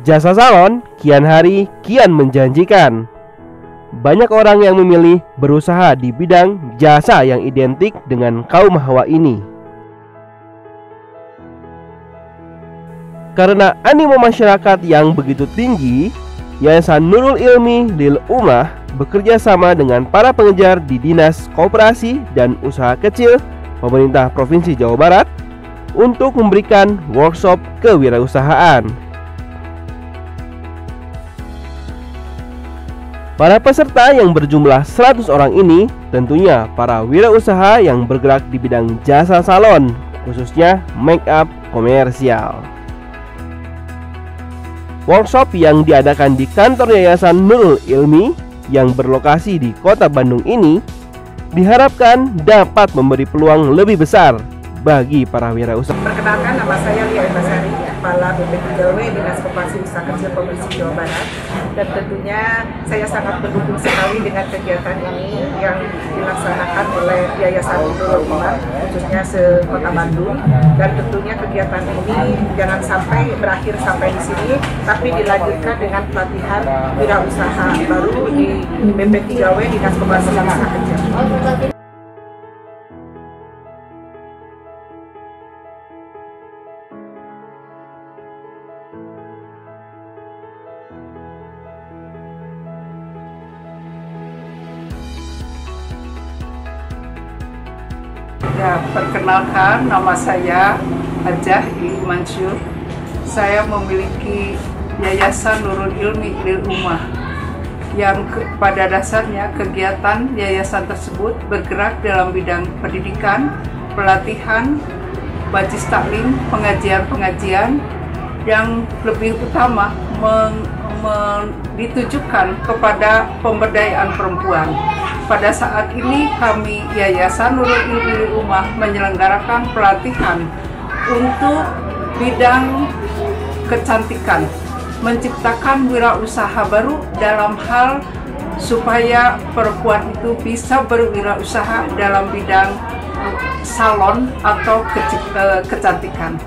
Jasa salon kian hari kian menjanjikan. Banyak orang yang memilih berusaha di bidang jasa yang identik dengan kaum hawa ini. Karena animo masyarakat yang begitu tinggi, Yayasan Nurul Ilmi Lil Umah bekerja sama dengan para pengejar di Dinas Koperasi dan Usaha Kecil Pemerintah Provinsi Jawa Barat untuk memberikan workshop kewirausahaan. Para peserta yang berjumlah 100 orang ini tentunya para wirausaha yang bergerak di bidang jasa salon, khususnya make up komersial. Workshop yang diadakan di kantor Yayasan Nurul Ilmi yang berlokasi di kota Bandung ini diharapkan dapat memberi peluang lebih besar bagi para wirausaha. Perkenalkan nama saya Lia Embasari, Kepala BP3W Dinas Koperasi Usaha Kecil Provinsi Jawa Barat. Dan tentunya saya sangat mendukung sekali dengan kegiatan ini yang dilaksanakan oleh Yayasan Nurul Iman, khususnya se-Kota Bandung. Dan tentunya kegiatan ini jangan sampai berakhir sampai di sini, tapi dilanjutkan dengan pelatihan wirausaha baru di BP3W Dinas Koperasi Usaha Kecil. Ya, perkenalkan nama saya Ajah I. Mansur. Saya memiliki Yayasan Nurul Ilmi Lil Umah yang ke, pada dasarnya kegiatan yayasan tersebut bergerak dalam bidang pendidikan, pelatihan, bajis taklim, pengajian-pengajian yang lebih utama meng, men, ditujukan kepada pemberdayaan perempuan. Pada saat ini kami Yayasan Nurul Ilmi Umah menyelenggarakan pelatihan untuk bidang kecantikan, menciptakan wirausaha baru dalam hal supaya perempuan itu bisa berwirausaha dalam bidang salon atau kecantikan.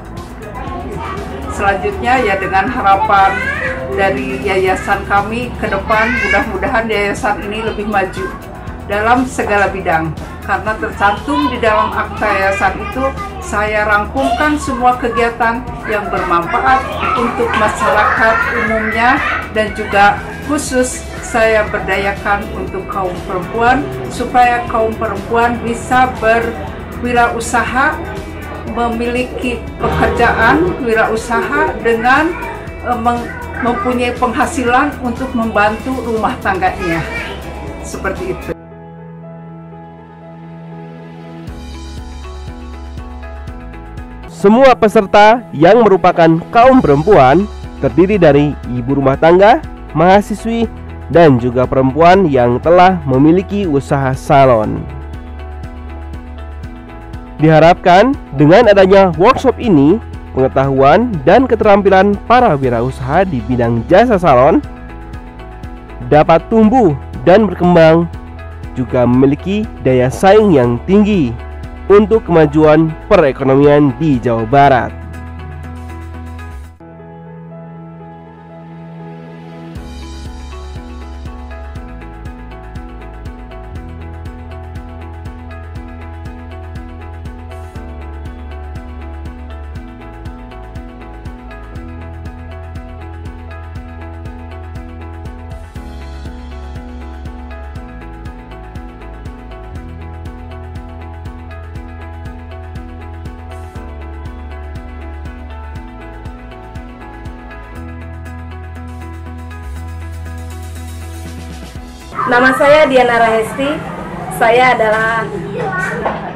Selanjutnya ya dengan harapan dari yayasan kami ke depan mudah-mudahan yayasan ini lebih maju dalam segala bidang karena tercantum di dalam akta yayasan itu saya rangkumkan semua kegiatan yang bermanfaat untuk masyarakat umumnya dan juga khusus saya berdayakan untuk kaum perempuan supaya kaum perempuan bisa berwirausaha memiliki pekerjaan wirausaha dengan uh, mempunyai penghasilan untuk membantu rumah tangganya seperti itu. Semua peserta yang merupakan kaum perempuan terdiri dari ibu rumah tangga, mahasiswi, dan juga perempuan yang telah memiliki usaha salon. Diharapkan dengan adanya workshop ini, pengetahuan dan keterampilan para wirausaha di bidang jasa salon dapat tumbuh dan berkembang juga memiliki daya saing yang tinggi untuk kemajuan perekonomian di Jawa Barat. Nama saya Diana Rahesti. Saya adalah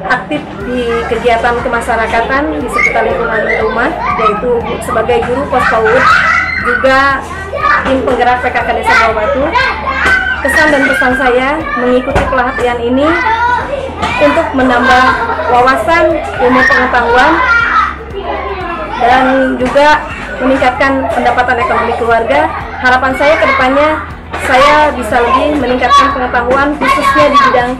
aktif di kegiatan kemasyarakatan di sekitar lingkungan rumah, yaitu sebagai guru pos PAUD, juga tim penggerak PKK Desa Bawah Batu. Kesan dan pesan saya mengikuti pelatihan ini untuk menambah wawasan, ilmu pengetahuan, dan juga meningkatkan pendapatan ekonomi keluarga. Harapan saya ke depannya saya bisa lebih meningkatkan pengetahuan khususnya di bidang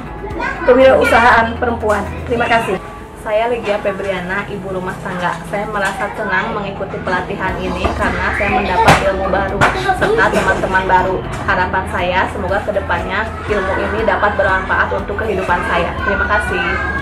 kewirausahaan perempuan. Terima kasih. Saya Legia Febriana, ibu rumah tangga. Saya merasa senang mengikuti pelatihan ini karena saya mendapat ilmu baru serta teman-teman baru. Harapan saya semoga ke depannya ilmu ini dapat bermanfaat untuk kehidupan saya. Terima kasih.